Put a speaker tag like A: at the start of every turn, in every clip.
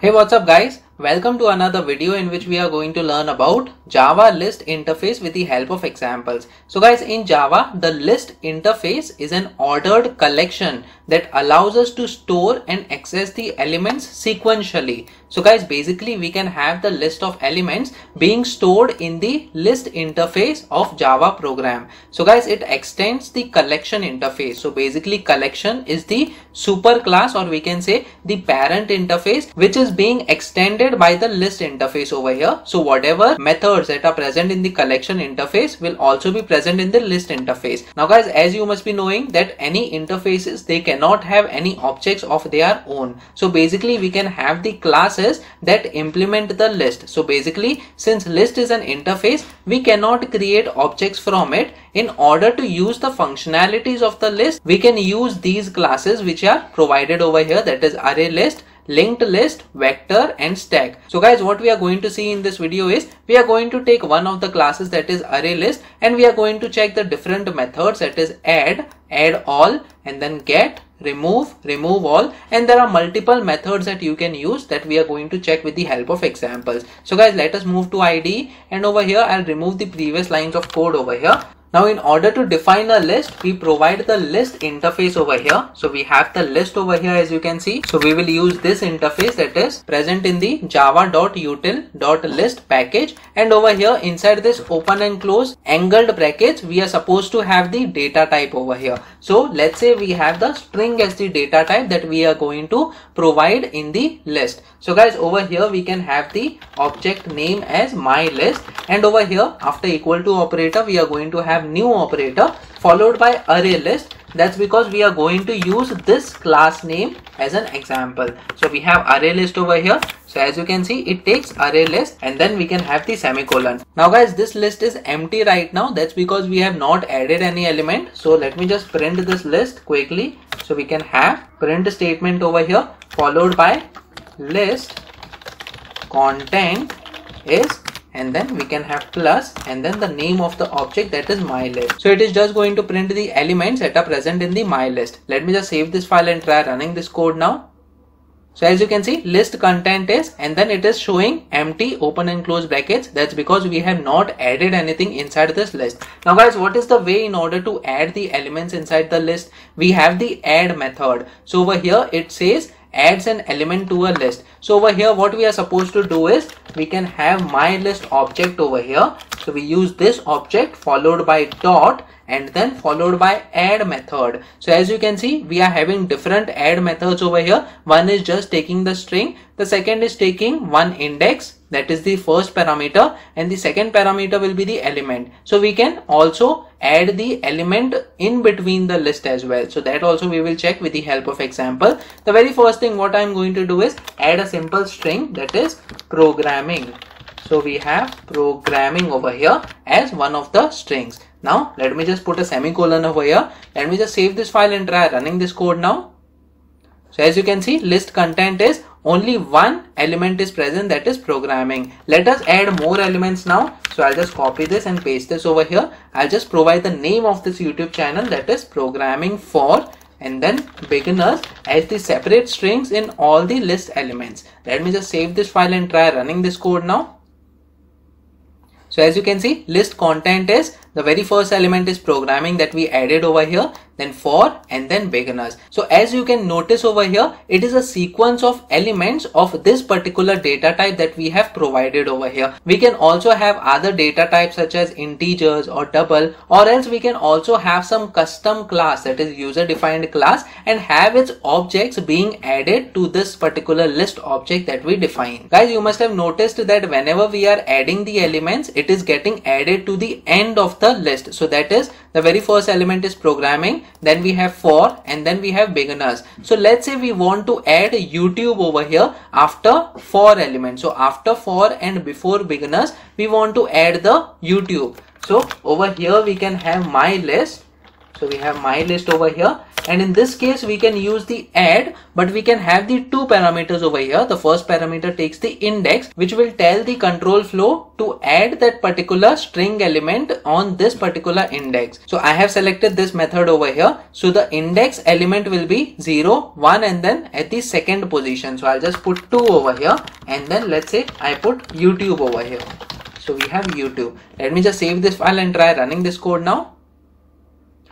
A: Hey what's up guys? Welcome to another video in which we are going to learn about Java list interface with the help of examples. So guys in Java the list interface is an ordered collection that allows us to store and access the elements sequentially. So guys basically we can have the list of elements being stored in the list interface of Java program. So guys it extends the collection interface. So basically collection is the super class or we can say the parent interface which is being extended by the list interface over here. So whatever methods that are present in the collection interface will also be present in the list interface. Now guys, as you must be knowing that any interfaces, they cannot have any objects of their own. So basically we can have the classes that implement the list. So basically since list is an interface, we cannot create objects from it. In order to use the functionalities of the list, we can use these classes which are provided over here that is array list linked list, vector and stack. So guys what we are going to see in this video is we are going to take one of the classes that is array list and we are going to check the different methods that is add, add all and then get, remove, remove all and there are multiple methods that you can use that we are going to check with the help of examples. So guys let us move to IDE and over here I'll remove the previous lines of code over here now in order to define a list, we provide the list interface over here. So we have the list over here as you can see. So we will use this interface that is present in the java.util.list package. And over here inside this open and close angled brackets, we are supposed to have the data type over here. So let's say we have the string as the data type that we are going to provide in the list. So guys over here we can have the object name as my list and over here after equal to operator we are going to have have new operator followed by array list. That's because we are going to use this class name as an example. So we have array list over here. So as you can see it takes array list and then we can have the semicolon. Now guys this list is empty right now. That's because we have not added any element. So let me just print this list quickly. So we can have print statement over here followed by list content is and then we can have plus and then the name of the object that is my list. So it is just going to print the elements that are present in the my list. Let me just save this file and try running this code now. So as you can see list content is and then it is showing empty open and close brackets. That's because we have not added anything inside this list. Now guys what is the way in order to add the elements inside the list? We have the add method. So over here it says adds an element to a list. So over here what we are supposed to do is we can have my list object over here. So we use this object followed by dot and then followed by add method. So as you can see, we are having different add methods over here. One is just taking the string. The second is taking one index that is the first parameter and the second parameter will be the element. So we can also add the element in between the list as well. So that also we will check with the help of example. The very first thing what I am going to do is add a simple string that is programming. So we have programming over here as one of the strings. Now let me just put a semicolon over here. Let me just save this file and try running this code now. So as you can see list content is only one element is present that is programming. Let us add more elements now. So I'll just copy this and paste this over here. I'll just provide the name of this YouTube channel that is programming for and then beginners as the separate strings in all the list elements. Let me just save this file and try running this code now. So as you can see list content is the very first element is programming that we added over here then for and then beginners. So as you can notice over here, it is a sequence of elements of this particular data type that we have provided over here. We can also have other data types such as integers or double or else we can also have some custom class that is user defined class and have its objects being added to this particular list object that we define. Guys, you must have noticed that whenever we are adding the elements, it is getting added to the end of the list. So that is the very first element is programming then we have for and then we have beginners. So let's say we want to add youtube over here after for element. So after for and before beginners we want to add the youtube. So over here we can have my list So we have my list over here and in this case we can use the add but we can have the two parameters over here. The first parameter takes the index which will tell the control flow to add that particular string element on this particular index. So I have selected this method over here. So the index element will be 0, 1 and then at the second position. So I'll just put 2 over here and then let's say I put YouTube over here. So we have YouTube. Let me just save this file and try running this code now.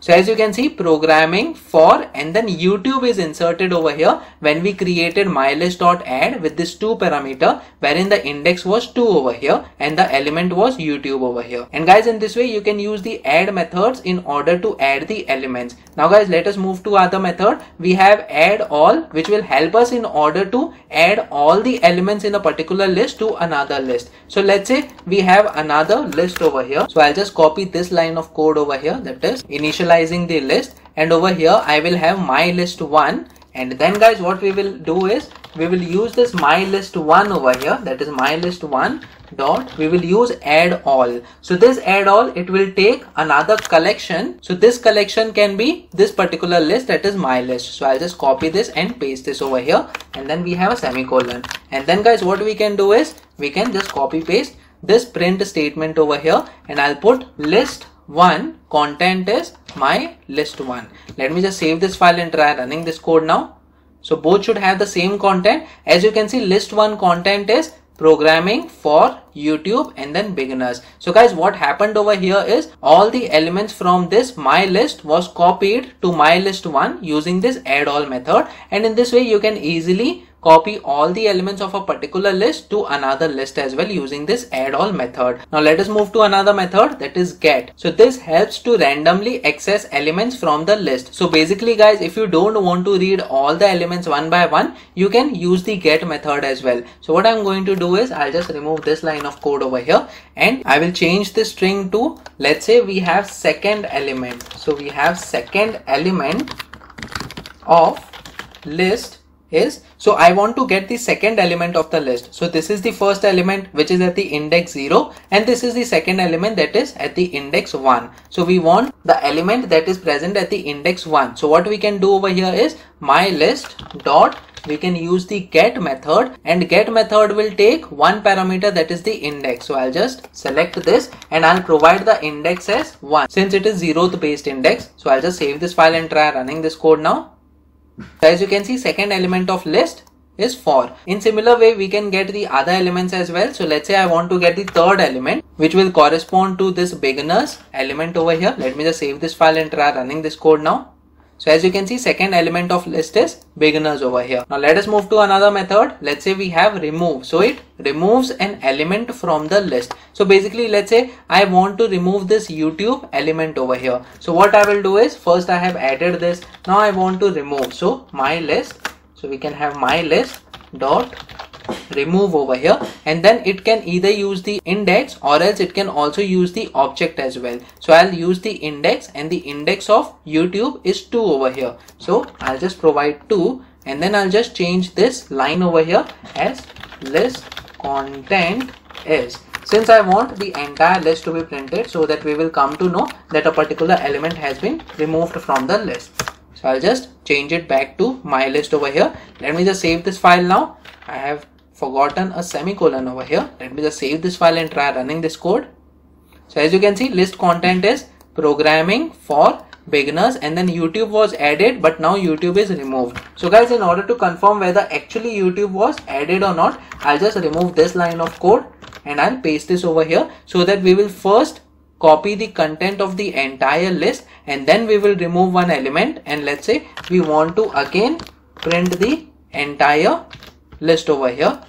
A: So as you can see programming for and then YouTube is inserted over here when we created mylist.add with this two parameter wherein the index was 2 over here and the element was YouTube over here. And guys in this way you can use the add methods in order to add the elements. Now guys let us move to other method. We have add all which will help us in order to add all the elements in a particular list to another list. So let's say we have another list over here. So I'll just copy this line of code over here that is initial initializing the list and over here I will have my list 1 and then guys what we will do is we will use this my list 1 over here. That is my list 1 dot. We will use add all. So this add all it will take another collection. So this collection can be this particular list that is my list. So i'll just copy this and paste this over here. And then we have a semicolon. And then guys what we can do is we can just copy paste this print statement over here. And i'll put list 1 content is my list 1 let me just save this file and try running this code now. So both should have the same content. As you can see list 1 content is programming for YouTube and then beginners. So guys what happened over here is all the elements from this my list was copied to my list 1 using this add all method. And in this way you can easily copy all the elements of a particular list to another list as well using this add all method. Now let us move to another method that is get. So this helps to randomly access elements from the list. So basically guys if you don't want to read all the elements one by one you can use the get method as well. So what I'm going to do is I'll just remove this line of code over here and I will change the string to let's say we have second element. So we have second element of list is so I want to get the second element of the list. So this is the first element which is at the index 0 and this is the second element that is at the index 1. So we want the element that is present at the index 1. So what we can do over here is my list dot we can use the get method and get method will take one parameter that is the index. So I'll just select this and I'll provide the index as 1 since it is zeroth based index. So I'll just save this file and try running this code now. So as you can see second element of list is 4. In similar way we can get the other elements as well. So let's say I want to get the third element which will correspond to this beginners element over here. Let me just save this file and try running this code now. So as you can see second element of list is beginners over here. Now let us move to another method. Let's say we have remove. So it removes an element from the list. So basically let's say I want to remove this YouTube element over here. So what I will do is first I have added this. Now I want to remove. So my list. So we can have my list dot remove over here and then it can either use the index or else it can also use the object as well so i'll use the index and the index of youtube is 2 over here so i'll just provide 2 and then i'll just change this line over here as list content is since I want the entire list to be printed so that we will come to know that a particular element has been removed from the list. So I'll just change it back to my list over here. Let me just save this file now. I have forgotten a semicolon over here. Let me just save this file and try running this code. So as you can see list content is programming for beginners and then YouTube was added but now YouTube is removed. So guys in order to confirm whether actually YouTube was added or not I'll just remove this line of code and I'll paste this over here so that we will first copy the content of the entire list and then we will remove one element and let's say we want to again print the entire list over here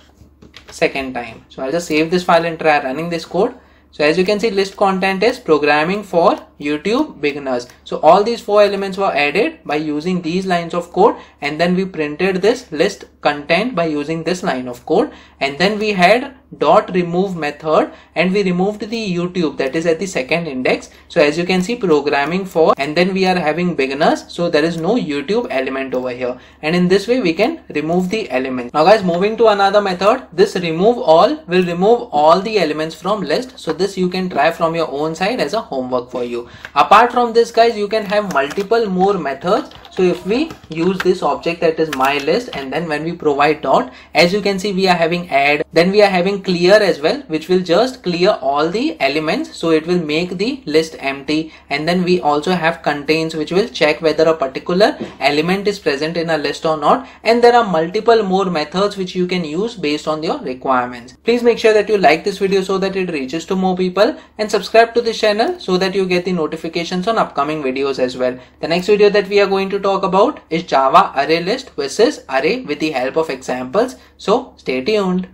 A: second time. So I'll just save this file and try running this code. So as you can see list content is programming for YouTube beginners. So all these four elements were added by using these lines of code and then we printed this list content by using this line of code and then we had dot remove method and we removed the YouTube that is at the second index. So as you can see programming for and then we are having beginners. So there is no YouTube element over here and in this way we can remove the element. Now guys moving to another method this remove all will remove all the elements from list. So this you can try from your own side as a homework for you. Apart from this guys you can have multiple more methods so if we use this object that is my list and then when we provide dot as you can see we are having add then we are having clear as well which will just clear all the elements so it will make the list empty and then we also have contains which will check whether a particular element is present in a list or not and there are multiple more methods which you can use based on your requirements. Please make sure that you like this video so that it reaches to more people and subscribe to this channel so that you get the notifications on upcoming videos as well. The next video that we are going to talk about is Java array list versus array with the help of examples. So stay tuned.